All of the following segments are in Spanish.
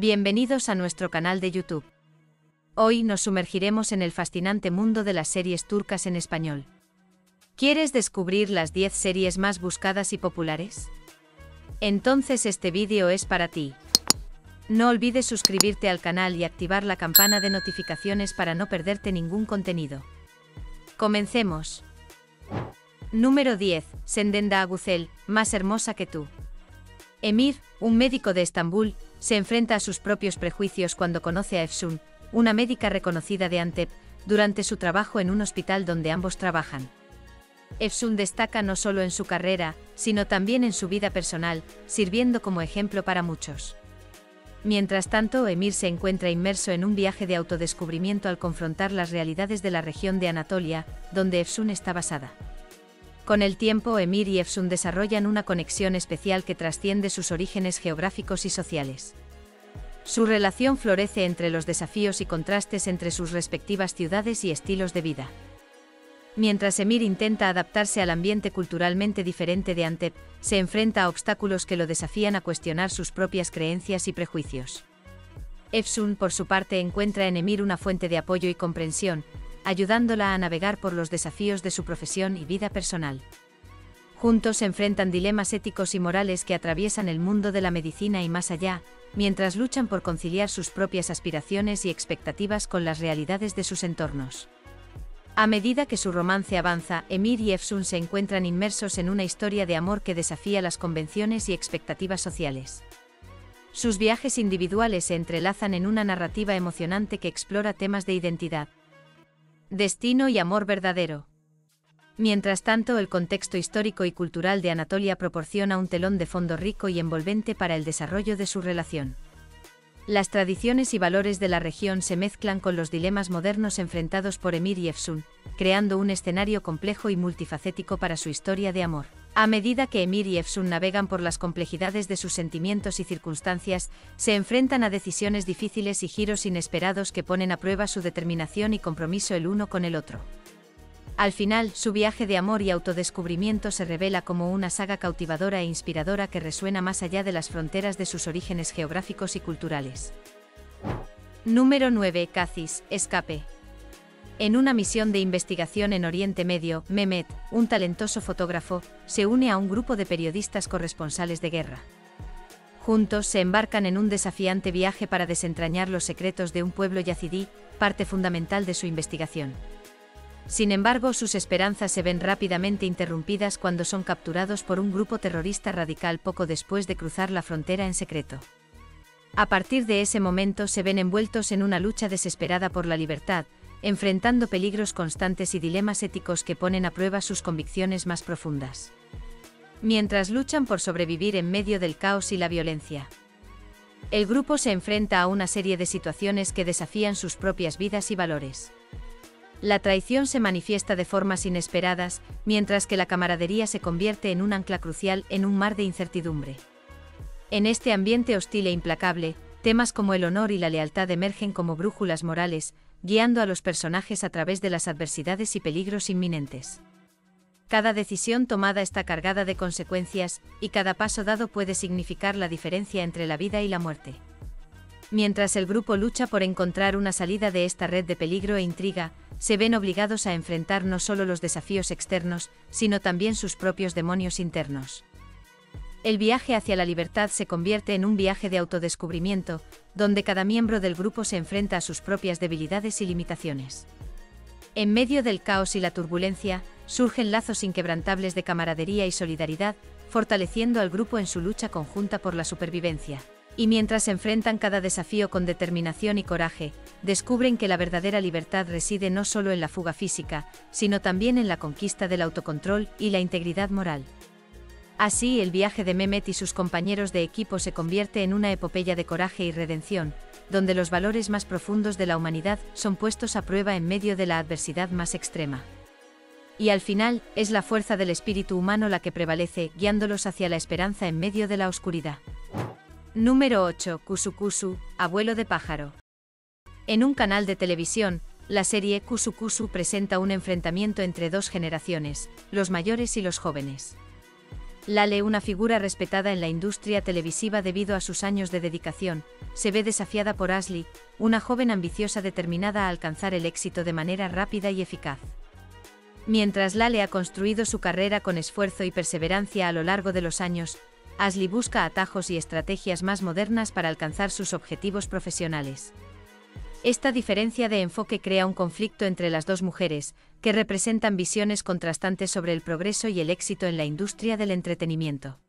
Bienvenidos a nuestro canal de YouTube. Hoy nos sumergiremos en el fascinante mundo de las series turcas en español. ¿Quieres descubrir las 10 series más buscadas y populares? Entonces este vídeo es para ti. No olvides suscribirte al canal y activar la campana de notificaciones para no perderte ningún contenido. Comencemos. Número 10. Sendenda Aguzel, más hermosa que tú. Emir, un médico de Estambul, se enfrenta a sus propios prejuicios cuando conoce a Efsun, una médica reconocida de Antep, durante su trabajo en un hospital donde ambos trabajan. Efsun destaca no solo en su carrera, sino también en su vida personal, sirviendo como ejemplo para muchos. Mientras tanto, Emir se encuentra inmerso en un viaje de autodescubrimiento al confrontar las realidades de la región de Anatolia, donde Efsun está basada. Con el tiempo, Emir y Efsun desarrollan una conexión especial que trasciende sus orígenes geográficos y sociales. Su relación florece entre los desafíos y contrastes entre sus respectivas ciudades y estilos de vida. Mientras Emir intenta adaptarse al ambiente culturalmente diferente de Antep, se enfrenta a obstáculos que lo desafían a cuestionar sus propias creencias y prejuicios. Efsun, por su parte, encuentra en Emir una fuente de apoyo y comprensión, ayudándola a navegar por los desafíos de su profesión y vida personal. Juntos se enfrentan dilemas éticos y morales que atraviesan el mundo de la medicina y más allá, mientras luchan por conciliar sus propias aspiraciones y expectativas con las realidades de sus entornos. A medida que su romance avanza, Emir y Efsun se encuentran inmersos en una historia de amor que desafía las convenciones y expectativas sociales. Sus viajes individuales se entrelazan en una narrativa emocionante que explora temas de identidad, Destino y amor verdadero. Mientras tanto, el contexto histórico y cultural de Anatolia proporciona un telón de fondo rico y envolvente para el desarrollo de su relación. Las tradiciones y valores de la región se mezclan con los dilemas modernos enfrentados por Emir y Efsun, creando un escenario complejo y multifacético para su historia de amor. A medida que Emir y Efsun navegan por las complejidades de sus sentimientos y circunstancias, se enfrentan a decisiones difíciles y giros inesperados que ponen a prueba su determinación y compromiso el uno con el otro. Al final, su viaje de amor y autodescubrimiento se revela como una saga cautivadora e inspiradora que resuena más allá de las fronteras de sus orígenes geográficos y culturales. Número 9. Cacis, Escape. En una misión de investigación en Oriente Medio, Mehmet, un talentoso fotógrafo, se une a un grupo de periodistas corresponsales de guerra. Juntos se embarcan en un desafiante viaje para desentrañar los secretos de un pueblo yazidí, parte fundamental de su investigación. Sin embargo, sus esperanzas se ven rápidamente interrumpidas cuando son capturados por un grupo terrorista radical poco después de cruzar la frontera en secreto. A partir de ese momento se ven envueltos en una lucha desesperada por la libertad, enfrentando peligros constantes y dilemas éticos que ponen a prueba sus convicciones más profundas. Mientras luchan por sobrevivir en medio del caos y la violencia. El grupo se enfrenta a una serie de situaciones que desafían sus propias vidas y valores. La traición se manifiesta de formas inesperadas, mientras que la camaradería se convierte en un ancla crucial en un mar de incertidumbre. En este ambiente hostil e implacable, temas como el honor y la lealtad emergen como brújulas morales, guiando a los personajes a través de las adversidades y peligros inminentes. Cada decisión tomada está cargada de consecuencias, y cada paso dado puede significar la diferencia entre la vida y la muerte. Mientras el grupo lucha por encontrar una salida de esta red de peligro e intriga, se ven obligados a enfrentar no solo los desafíos externos, sino también sus propios demonios internos. El viaje hacia la libertad se convierte en un viaje de autodescubrimiento, donde cada miembro del grupo se enfrenta a sus propias debilidades y limitaciones. En medio del caos y la turbulencia, surgen lazos inquebrantables de camaradería y solidaridad, fortaleciendo al grupo en su lucha conjunta por la supervivencia y mientras enfrentan cada desafío con determinación y coraje, descubren que la verdadera libertad reside no solo en la fuga física, sino también en la conquista del autocontrol y la integridad moral. Así, el viaje de Mehmet y sus compañeros de equipo se convierte en una epopeya de coraje y redención, donde los valores más profundos de la humanidad son puestos a prueba en medio de la adversidad más extrema. Y al final, es la fuerza del espíritu humano la que prevalece, guiándolos hacia la esperanza en medio de la oscuridad. Número 8. Kusukusu, abuelo de pájaro. En un canal de televisión, la serie Kusukusu presenta un enfrentamiento entre dos generaciones, los mayores y los jóvenes. Lale, una figura respetada en la industria televisiva debido a sus años de dedicación, se ve desafiada por Ashley, una joven ambiciosa determinada a alcanzar el éxito de manera rápida y eficaz. Mientras Lale ha construido su carrera con esfuerzo y perseverancia a lo largo de los años, Ashley busca atajos y estrategias más modernas para alcanzar sus objetivos profesionales. Esta diferencia de enfoque crea un conflicto entre las dos mujeres, que representan visiones contrastantes sobre el progreso y el éxito en la industria del entretenimiento.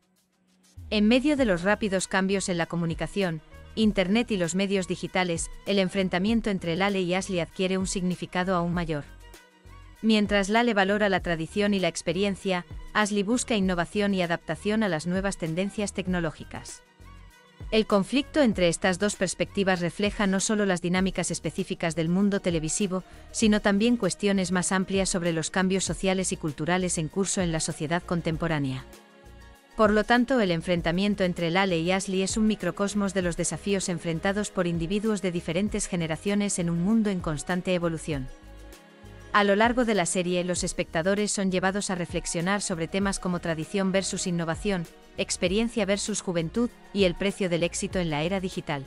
En medio de los rápidos cambios en la comunicación, Internet y los medios digitales, el enfrentamiento entre Lale y Ashley adquiere un significado aún mayor. Mientras Lale valora la tradición y la experiencia, Ashley busca innovación y adaptación a las nuevas tendencias tecnológicas. El conflicto entre estas dos perspectivas refleja no solo las dinámicas específicas del mundo televisivo, sino también cuestiones más amplias sobre los cambios sociales y culturales en curso en la sociedad contemporánea. Por lo tanto, el enfrentamiento entre Lale y Ashley es un microcosmos de los desafíos enfrentados por individuos de diferentes generaciones en un mundo en constante evolución. A lo largo de la serie, los espectadores son llevados a reflexionar sobre temas como tradición versus innovación, experiencia versus juventud y el precio del éxito en la era digital.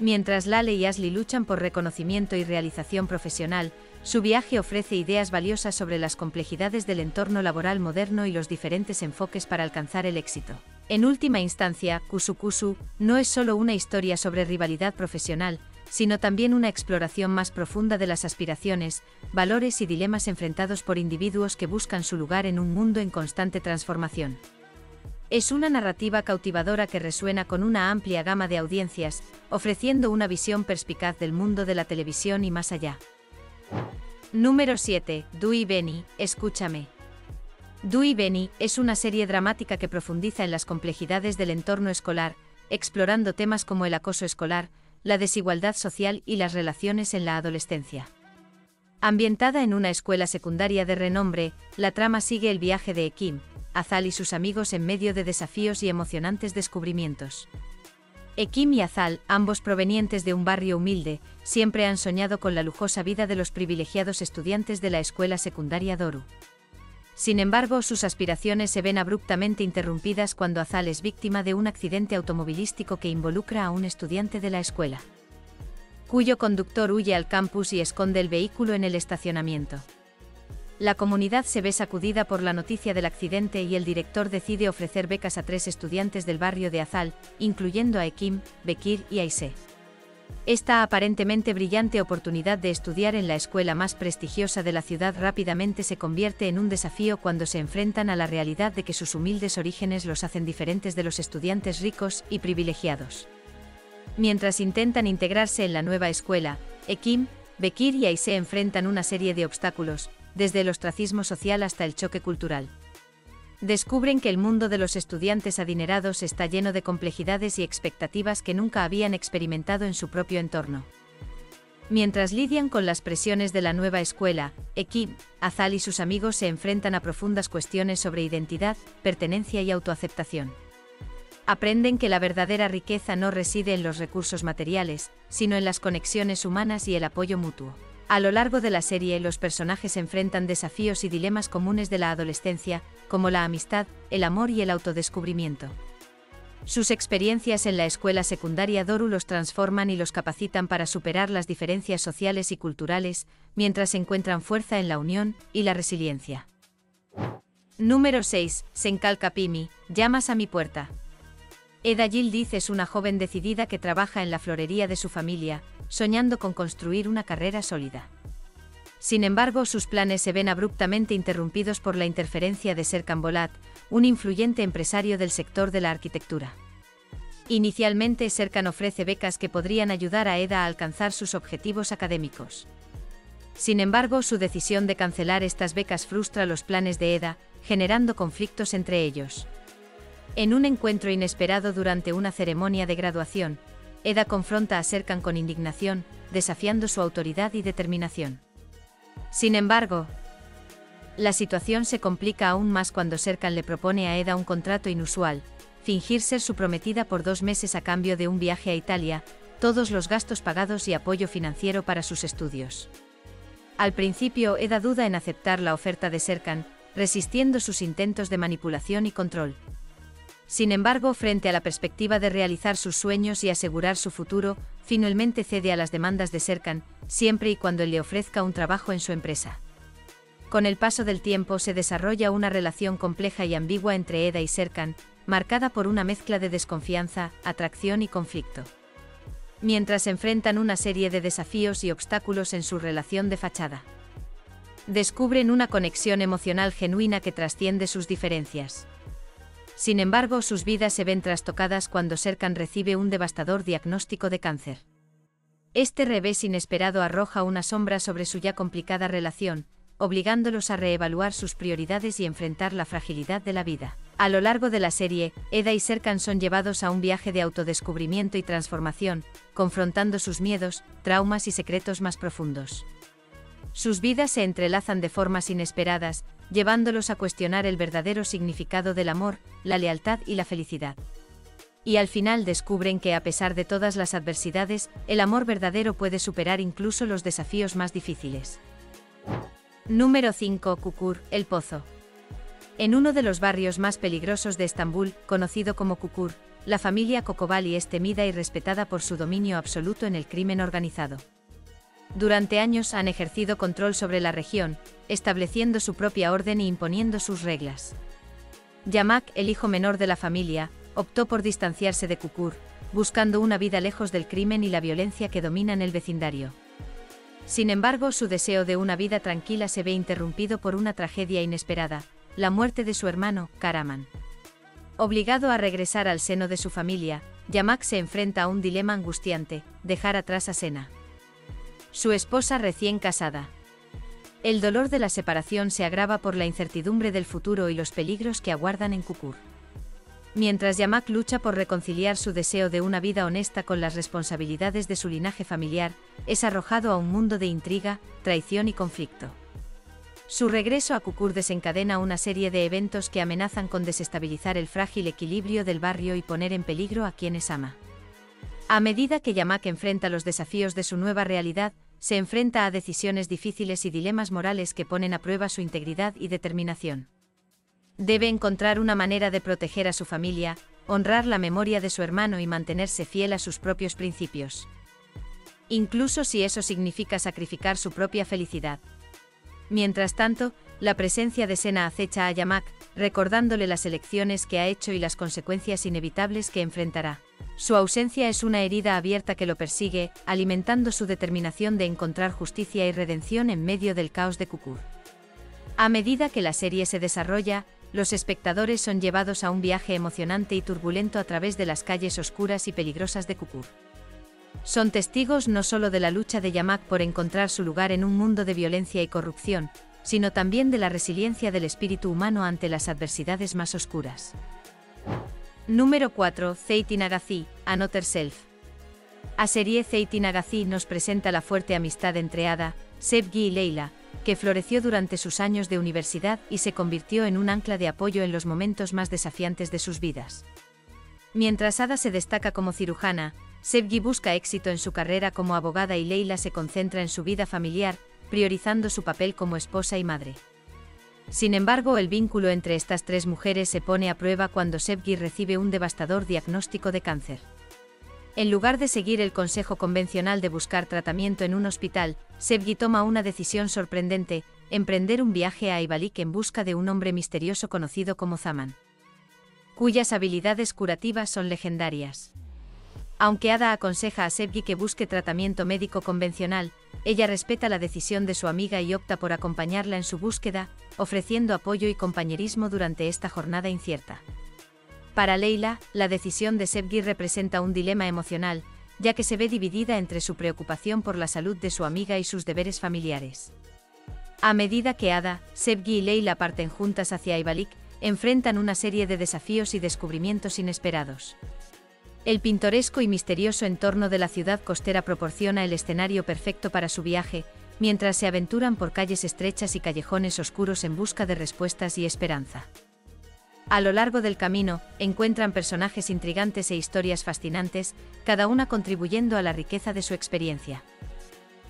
Mientras Lale y Ashley luchan por reconocimiento y realización profesional, su viaje ofrece ideas valiosas sobre las complejidades del entorno laboral moderno y los diferentes enfoques para alcanzar el éxito. En última instancia, Kusu no es solo una historia sobre rivalidad profesional, sino también una exploración más profunda de las aspiraciones, valores y dilemas enfrentados por individuos que buscan su lugar en un mundo en constante transformación. Es una narrativa cautivadora que resuena con una amplia gama de audiencias, ofreciendo una visión perspicaz del mundo de la televisión y más allá. Número 7. Dewey Benny, Escúchame. Dewey Benny es una serie dramática que profundiza en las complejidades del entorno escolar, explorando temas como el acoso escolar, la desigualdad social y las relaciones en la adolescencia. Ambientada en una escuela secundaria de renombre, la trama sigue el viaje de Ekim, Azal y sus amigos en medio de desafíos y emocionantes descubrimientos. Ekim y Azal, ambos provenientes de un barrio humilde, siempre han soñado con la lujosa vida de los privilegiados estudiantes de la escuela secundaria Doru. Sin embargo, sus aspiraciones se ven abruptamente interrumpidas cuando Azal es víctima de un accidente automovilístico que involucra a un estudiante de la escuela, cuyo conductor huye al campus y esconde el vehículo en el estacionamiento. La comunidad se ve sacudida por la noticia del accidente y el director decide ofrecer becas a tres estudiantes del barrio de Azal, incluyendo a Ekim, Bekir y Aise. Esta aparentemente brillante oportunidad de estudiar en la escuela más prestigiosa de la ciudad rápidamente se convierte en un desafío cuando se enfrentan a la realidad de que sus humildes orígenes los hacen diferentes de los estudiantes ricos y privilegiados. Mientras intentan integrarse en la nueva escuela, Ekim, Bekir y Aise enfrentan una serie de obstáculos, desde el ostracismo social hasta el choque cultural. Descubren que el mundo de los estudiantes adinerados está lleno de complejidades y expectativas que nunca habían experimentado en su propio entorno. Mientras lidian con las presiones de la nueva escuela, Ekim, Azal y sus amigos se enfrentan a profundas cuestiones sobre identidad, pertenencia y autoaceptación. Aprenden que la verdadera riqueza no reside en los recursos materiales, sino en las conexiones humanas y el apoyo mutuo. A lo largo de la serie los personajes enfrentan desafíos y dilemas comunes de la adolescencia, como la amistad, el amor y el autodescubrimiento. Sus experiencias en la escuela secundaria Doru los transforman y los capacitan para superar las diferencias sociales y culturales, mientras encuentran fuerza en la unión y la resiliencia. Número 6. Senkal Pimi, llamas a mi puerta. Eda Gildiz es una joven decidida que trabaja en la florería de su familia, soñando con construir una carrera sólida. Sin embargo, sus planes se ven abruptamente interrumpidos por la interferencia de Serkan Bolat, un influyente empresario del sector de la arquitectura. Inicialmente, Serkan ofrece becas que podrían ayudar a Eda a alcanzar sus objetivos académicos. Sin embargo, su decisión de cancelar estas becas frustra los planes de Eda, generando conflictos entre ellos. En un encuentro inesperado durante una ceremonia de graduación, Eda confronta a Serkan con indignación, desafiando su autoridad y determinación. Sin embargo, la situación se complica aún más cuando Serkan le propone a Eda un contrato inusual, fingir ser su prometida por dos meses a cambio de un viaje a Italia, todos los gastos pagados y apoyo financiero para sus estudios. Al principio Eda duda en aceptar la oferta de Serkan, resistiendo sus intentos de manipulación y control. Sin embargo, frente a la perspectiva de realizar sus sueños y asegurar su futuro, finalmente cede a las demandas de Serkan, siempre y cuando él le ofrezca un trabajo en su empresa. Con el paso del tiempo se desarrolla una relación compleja y ambigua entre Eda y Serkan, marcada por una mezcla de desconfianza, atracción y conflicto. Mientras enfrentan una serie de desafíos y obstáculos en su relación de fachada. Descubren una conexión emocional genuina que trasciende sus diferencias. Sin embargo, sus vidas se ven trastocadas cuando Serkan recibe un devastador diagnóstico de cáncer. Este revés inesperado arroja una sombra sobre su ya complicada relación, obligándolos a reevaluar sus prioridades y enfrentar la fragilidad de la vida. A lo largo de la serie, Eda y Serkan son llevados a un viaje de autodescubrimiento y transformación, confrontando sus miedos, traumas y secretos más profundos. Sus vidas se entrelazan de formas inesperadas, llevándolos a cuestionar el verdadero significado del amor, la lealtad y la felicidad. Y al final descubren que a pesar de todas las adversidades, el amor verdadero puede superar incluso los desafíos más difíciles. Número 5. Kukur, el Pozo. En uno de los barrios más peligrosos de Estambul, conocido como Kukur, la familia Kokobali es temida y respetada por su dominio absoluto en el crimen organizado. Durante años han ejercido control sobre la región, estableciendo su propia orden e imponiendo sus reglas. Yamak, el hijo menor de la familia, optó por distanciarse de Kukur, buscando una vida lejos del crimen y la violencia que dominan el vecindario. Sin embargo, su deseo de una vida tranquila se ve interrumpido por una tragedia inesperada, la muerte de su hermano, Karaman. Obligado a regresar al seno de su familia, Yamak se enfrenta a un dilema angustiante, dejar atrás a Sena su esposa recién casada. El dolor de la separación se agrava por la incertidumbre del futuro y los peligros que aguardan en Kukur. Mientras Yamak lucha por reconciliar su deseo de una vida honesta con las responsabilidades de su linaje familiar, es arrojado a un mundo de intriga, traición y conflicto. Su regreso a Kukur desencadena una serie de eventos que amenazan con desestabilizar el frágil equilibrio del barrio y poner en peligro a quienes ama. A medida que Yamak enfrenta los desafíos de su nueva realidad, se enfrenta a decisiones difíciles y dilemas morales que ponen a prueba su integridad y determinación. Debe encontrar una manera de proteger a su familia, honrar la memoria de su hermano y mantenerse fiel a sus propios principios. Incluso si eso significa sacrificar su propia felicidad. Mientras tanto, la presencia de Sena acecha a Yamak, recordándole las elecciones que ha hecho y las consecuencias inevitables que enfrentará. Su ausencia es una herida abierta que lo persigue, alimentando su determinación de encontrar justicia y redención en medio del caos de Kukur. A medida que la serie se desarrolla, los espectadores son llevados a un viaje emocionante y turbulento a través de las calles oscuras y peligrosas de Kukur. Son testigos no solo de la lucha de Yamak por encontrar su lugar en un mundo de violencia y corrupción, sino también de la resiliencia del espíritu humano ante las adversidades más oscuras. Número 4. Zeitinagazi, Another Self. A serie Zeitinagazi nos presenta la fuerte amistad entre Ada, Sebgi y Leila, que floreció durante sus años de universidad y se convirtió en un ancla de apoyo en los momentos más desafiantes de sus vidas. Mientras Ada se destaca como cirujana, Sebgi busca éxito en su carrera como abogada y Leila se concentra en su vida familiar, priorizando su papel como esposa y madre. Sin embargo, el vínculo entre estas tres mujeres se pone a prueba cuando Sebgi recibe un devastador diagnóstico de cáncer. En lugar de seguir el consejo convencional de buscar tratamiento en un hospital, Sebgi toma una decisión sorprendente, emprender un viaje a Ibalik en busca de un hombre misterioso conocido como Zaman, cuyas habilidades curativas son legendarias. Aunque Ada aconseja a Sebgi que busque tratamiento médico convencional, ella respeta la decisión de su amiga y opta por acompañarla en su búsqueda, ofreciendo apoyo y compañerismo durante esta jornada incierta. Para Leila, la decisión de Sebgi representa un dilema emocional, ya que se ve dividida entre su preocupación por la salud de su amiga y sus deberes familiares. A medida que Ada, Sebgi y Leila parten juntas hacia Ibalik, enfrentan una serie de desafíos y descubrimientos inesperados. El pintoresco y misterioso entorno de la ciudad costera proporciona el escenario perfecto para su viaje, mientras se aventuran por calles estrechas y callejones oscuros en busca de respuestas y esperanza. A lo largo del camino, encuentran personajes intrigantes e historias fascinantes, cada una contribuyendo a la riqueza de su experiencia.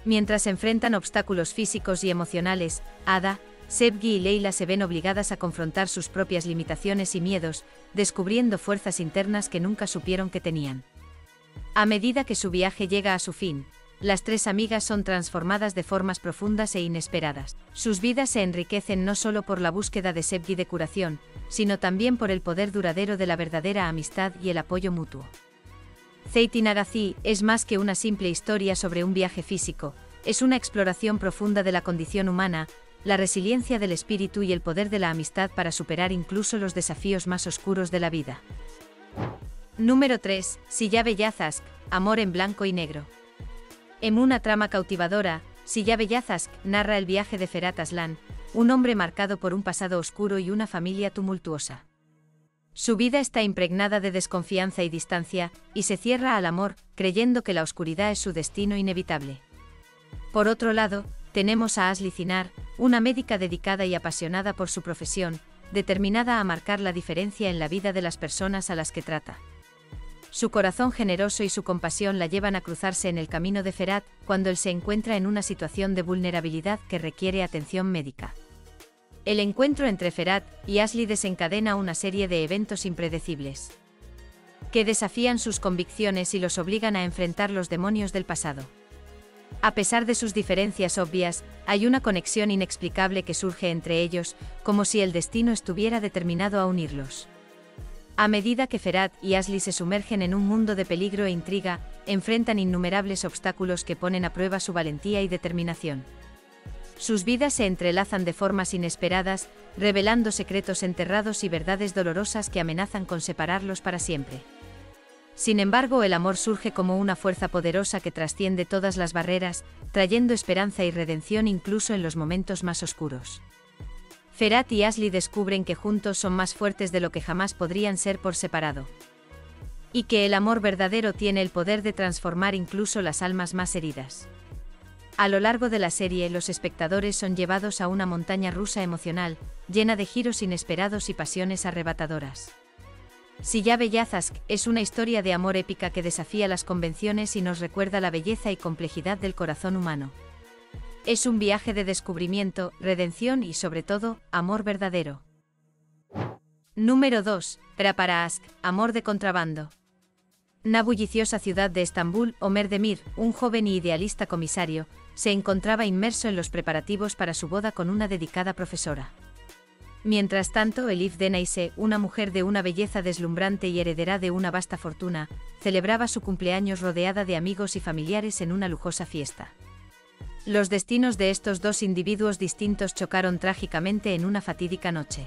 Mientras enfrentan obstáculos físicos y emocionales, Ada, Sebgi y Leila se ven obligadas a confrontar sus propias limitaciones y miedos, descubriendo fuerzas internas que nunca supieron que tenían. A medida que su viaje llega a su fin, las tres amigas son transformadas de formas profundas e inesperadas. Sus vidas se enriquecen no solo por la búsqueda de Sebgi de curación, sino también por el poder duradero de la verdadera amistad y el apoyo mutuo. Zeiti Nagazi es más que una simple historia sobre un viaje físico, es una exploración profunda de la condición humana, la resiliencia del espíritu y el poder de la amistad para superar incluso los desafíos más oscuros de la vida. Número 3. Silla Bellazask, Amor en blanco y negro. En una trama cautivadora, Silla Bellazask narra el viaje de Ferat Aslan, un hombre marcado por un pasado oscuro y una familia tumultuosa. Su vida está impregnada de desconfianza y distancia, y se cierra al amor, creyendo que la oscuridad es su destino inevitable. Por otro lado, tenemos a Ashley Cinar, una médica dedicada y apasionada por su profesión, determinada a marcar la diferencia en la vida de las personas a las que trata. Su corazón generoso y su compasión la llevan a cruzarse en el camino de Ferat cuando él se encuentra en una situación de vulnerabilidad que requiere atención médica. El encuentro entre Ferat y Ashley desencadena una serie de eventos impredecibles que desafían sus convicciones y los obligan a enfrentar los demonios del pasado. A pesar de sus diferencias obvias, hay una conexión inexplicable que surge entre ellos, como si el destino estuviera determinado a unirlos. A medida que Ferat y Ashley se sumergen en un mundo de peligro e intriga, enfrentan innumerables obstáculos que ponen a prueba su valentía y determinación. Sus vidas se entrelazan de formas inesperadas, revelando secretos enterrados y verdades dolorosas que amenazan con separarlos para siempre. Sin embargo, el amor surge como una fuerza poderosa que trasciende todas las barreras, trayendo esperanza y redención incluso en los momentos más oscuros. Ferat y Ashley descubren que juntos son más fuertes de lo que jamás podrían ser por separado. Y que el amor verdadero tiene el poder de transformar incluso las almas más heridas. A lo largo de la serie, los espectadores son llevados a una montaña rusa emocional, llena de giros inesperados y pasiones arrebatadoras. Silla Bellazask es una historia de amor épica que desafía las convenciones y nos recuerda la belleza y complejidad del corazón humano. Es un viaje de descubrimiento, redención y sobre todo, amor verdadero. Número 2. Praparask, amor de contrabando. Una bulliciosa ciudad de Estambul, Omer Demir, un joven y idealista comisario, se encontraba inmerso en los preparativos para su boda con una dedicada profesora. Mientras tanto, Elif Denaise, una mujer de una belleza deslumbrante y heredera de una vasta fortuna, celebraba su cumpleaños rodeada de amigos y familiares en una lujosa fiesta. Los destinos de estos dos individuos distintos chocaron trágicamente en una fatídica noche.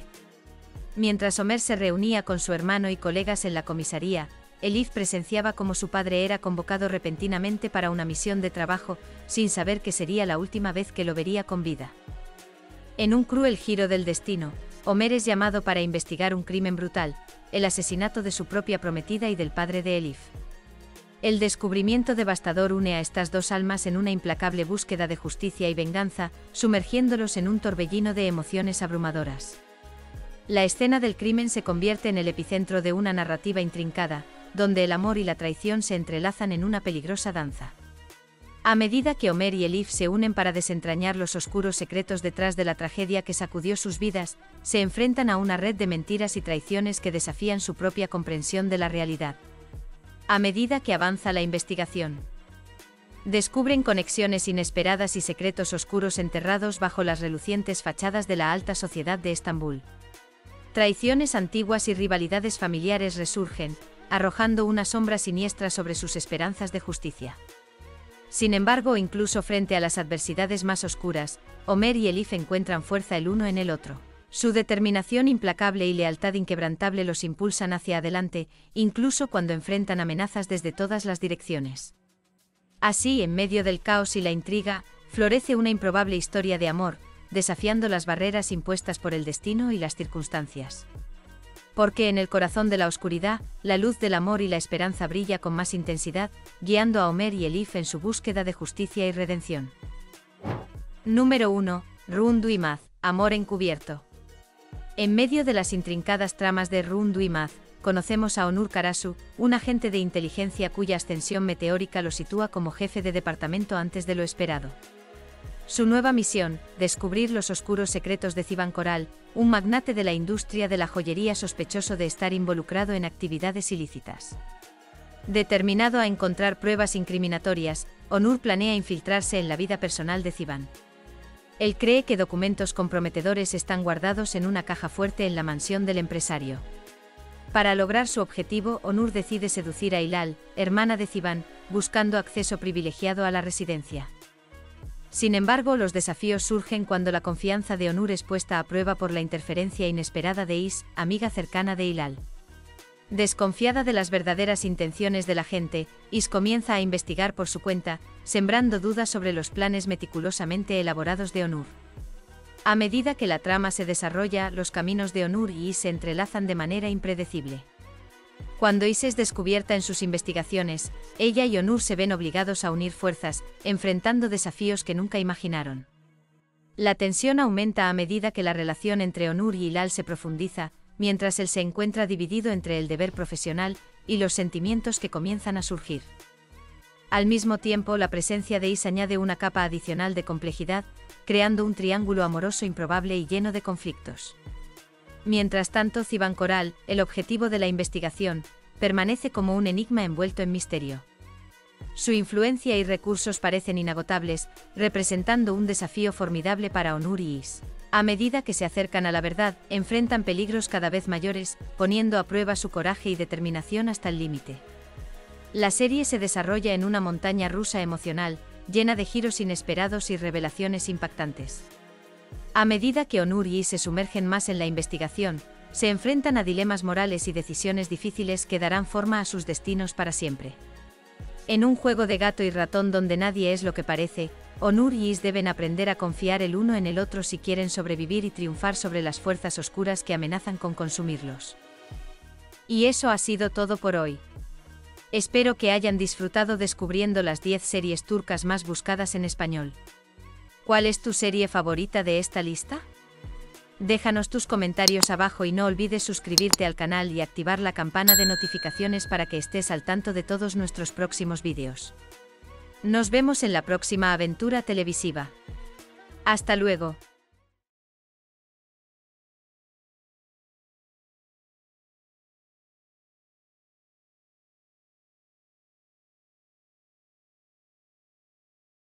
Mientras Homer se reunía con su hermano y colegas en la comisaría, Elif presenciaba como su padre era convocado repentinamente para una misión de trabajo, sin saber que sería la última vez que lo vería con vida. En un cruel giro del destino, Homer es llamado para investigar un crimen brutal, el asesinato de su propia prometida y del padre de Elif. El descubrimiento devastador une a estas dos almas en una implacable búsqueda de justicia y venganza, sumergiéndolos en un torbellino de emociones abrumadoras. La escena del crimen se convierte en el epicentro de una narrativa intrincada, donde el amor y la traición se entrelazan en una peligrosa danza. A medida que Homer y Elif se unen para desentrañar los oscuros secretos detrás de la tragedia que sacudió sus vidas, se enfrentan a una red de mentiras y traiciones que desafían su propia comprensión de la realidad. A medida que avanza la investigación, descubren conexiones inesperadas y secretos oscuros enterrados bajo las relucientes fachadas de la alta sociedad de Estambul. Traiciones antiguas y rivalidades familiares resurgen, arrojando una sombra siniestra sobre sus esperanzas de justicia. Sin embargo, incluso frente a las adversidades más oscuras, Homer y Elif encuentran fuerza el uno en el otro. Su determinación implacable y lealtad inquebrantable los impulsan hacia adelante, incluso cuando enfrentan amenazas desde todas las direcciones. Así, en medio del caos y la intriga, florece una improbable historia de amor, desafiando las barreras impuestas por el destino y las circunstancias porque en el corazón de la oscuridad, la luz del amor y la esperanza brilla con más intensidad, guiando a Homer y Elif en su búsqueda de justicia y redención. Número 1. Run Maz, Amor encubierto. En medio de las intrincadas tramas de Run Maz, conocemos a Onur Karasu, un agente de inteligencia cuya ascensión meteórica lo sitúa como jefe de departamento antes de lo esperado. Su nueva misión, descubrir los oscuros secretos de Ciban Coral, un magnate de la industria de la joyería sospechoso de estar involucrado en actividades ilícitas. Determinado a encontrar pruebas incriminatorias, Onur planea infiltrarse en la vida personal de Ciban. Él cree que documentos comprometedores están guardados en una caja fuerte en la mansión del empresario. Para lograr su objetivo, Onur decide seducir a Hilal, hermana de Ciban, buscando acceso privilegiado a la residencia. Sin embargo, los desafíos surgen cuando la confianza de Onur es puesta a prueba por la interferencia inesperada de Is, amiga cercana de Hilal. Desconfiada de las verdaderas intenciones de la gente, Is comienza a investigar por su cuenta, sembrando dudas sobre los planes meticulosamente elaborados de Onur. A medida que la trama se desarrolla, los caminos de Onur y Is se entrelazan de manera impredecible. Cuando Is es descubierta en sus investigaciones, ella y Onur se ven obligados a unir fuerzas, enfrentando desafíos que nunca imaginaron. La tensión aumenta a medida que la relación entre Onur y Hilal se profundiza, mientras él se encuentra dividido entre el deber profesional y los sentimientos que comienzan a surgir. Al mismo tiempo, la presencia de Is añade una capa adicional de complejidad, creando un triángulo amoroso improbable y lleno de conflictos. Mientras tanto, Ciban Coral, el objetivo de la investigación, permanece como un enigma envuelto en misterio. Su influencia y recursos parecen inagotables, representando un desafío formidable para Onur y Is. A medida que se acercan a la verdad, enfrentan peligros cada vez mayores, poniendo a prueba su coraje y determinación hasta el límite. La serie se desarrolla en una montaña rusa emocional, llena de giros inesperados y revelaciones impactantes. A medida que Onur y Is se sumergen más en la investigación, se enfrentan a dilemas morales y decisiones difíciles que darán forma a sus destinos para siempre. En un juego de gato y ratón donde nadie es lo que parece, Onur y Is deben aprender a confiar el uno en el otro si quieren sobrevivir y triunfar sobre las fuerzas oscuras que amenazan con consumirlos. Y eso ha sido todo por hoy. Espero que hayan disfrutado descubriendo las 10 series turcas más buscadas en español. ¿Cuál es tu serie favorita de esta lista? Déjanos tus comentarios abajo y no olvides suscribirte al canal y activar la campana de notificaciones para que estés al tanto de todos nuestros próximos vídeos. Nos vemos en la próxima aventura televisiva. Hasta luego.